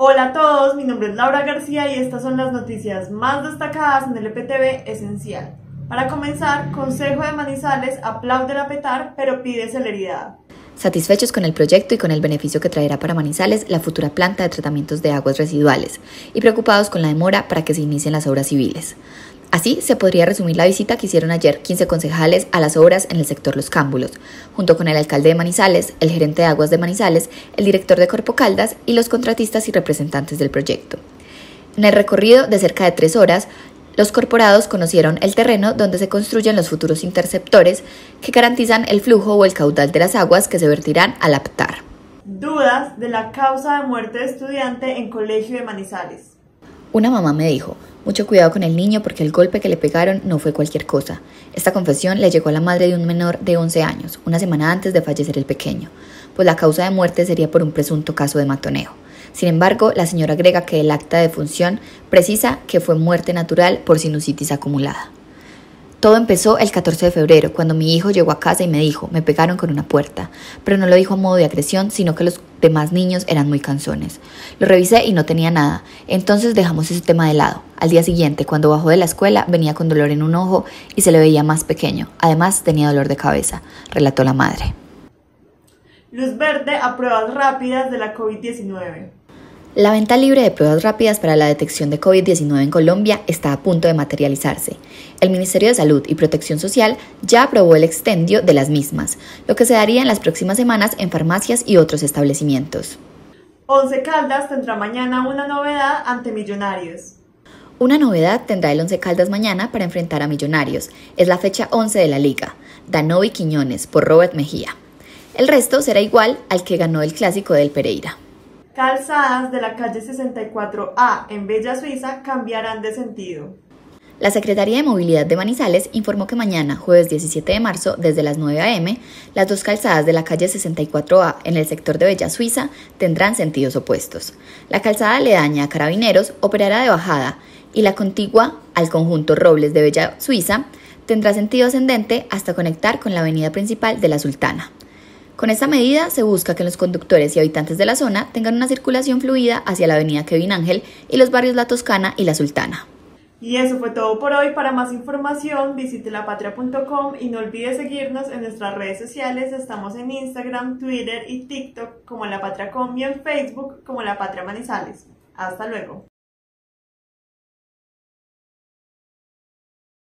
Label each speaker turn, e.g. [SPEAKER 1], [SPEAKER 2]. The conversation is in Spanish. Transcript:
[SPEAKER 1] Hola a todos, mi nombre es Laura García y estas son las noticias más destacadas en el EPTV Esencial. Para comenzar, Consejo de Manizales aplaude la petar pero pide celeridad.
[SPEAKER 2] Satisfechos con el proyecto y con el beneficio que traerá para Manizales la futura planta de tratamientos de aguas residuales y preocupados con la demora para que se inicien las obras civiles. Así se podría resumir la visita que hicieron ayer 15 concejales a las obras en el sector Los Cámbulos, junto con el alcalde de Manizales, el gerente de aguas de Manizales, el director de Corpo Caldas y los contratistas y representantes del proyecto. En el recorrido de cerca de tres horas, los corporados conocieron el terreno donde se construyen los futuros interceptores que garantizan el flujo o el caudal de las aguas que se vertirán al aptar.
[SPEAKER 1] Dudas de la causa de muerte de estudiante en colegio de Manizales.
[SPEAKER 2] Una mamá me dijo, mucho cuidado con el niño porque el golpe que le pegaron no fue cualquier cosa. Esta confesión le llegó a la madre de un menor de 11 años, una semana antes de fallecer el pequeño, pues la causa de muerte sería por un presunto caso de matoneo. Sin embargo, la señora agrega que el acta de función precisa que fue muerte natural por sinusitis acumulada. Todo empezó el 14 de febrero, cuando mi hijo llegó a casa y me dijo, me pegaron con una puerta, pero no lo dijo a modo de agresión, sino que los demás niños eran muy canzones. Lo revisé y no tenía nada, entonces dejamos ese tema de lado. Al día siguiente, cuando bajó de la escuela, venía con dolor en un ojo y se le veía más pequeño. Además, tenía dolor de cabeza, relató la madre.
[SPEAKER 1] Luz verde a pruebas rápidas de la COVID-19.
[SPEAKER 2] La venta libre de pruebas rápidas para la detección de COVID-19 en Colombia está a punto de materializarse. El Ministerio de Salud y Protección Social ya aprobó el extendio de las mismas, lo que se daría en las próximas semanas en farmacias y otros establecimientos.
[SPEAKER 1] Once Caldas tendrá mañana una novedad ante Millonarios.
[SPEAKER 2] Una novedad tendrá el Once Caldas mañana para enfrentar a Millonarios. Es la fecha 11 de la liga. Danovi Quiñones por Robert Mejía. El resto será igual al que ganó el clásico del Pereira
[SPEAKER 1] calzadas de la calle 64A en Bella Suiza cambiarán de sentido.
[SPEAKER 2] La Secretaría de Movilidad de Manizales informó que mañana, jueves 17 de marzo, desde las 9 a.m., las dos calzadas de la calle 64A en el sector de Bella Suiza tendrán sentidos opuestos. La calzada aledaña a Carabineros operará de bajada y la contigua al conjunto Robles de Bella Suiza tendrá sentido ascendente hasta conectar con la avenida principal de la Sultana. Con esta medida se busca que los conductores y habitantes de la zona tengan una circulación fluida hacia la avenida Kevin Ángel y los barrios La Toscana y La Sultana.
[SPEAKER 1] Y eso fue todo por hoy. Para más información visite lapatria.com y no olvide seguirnos en nuestras redes sociales. Estamos en Instagram, Twitter y TikTok como La Patria y en Facebook como La Patria Manizales. Hasta luego.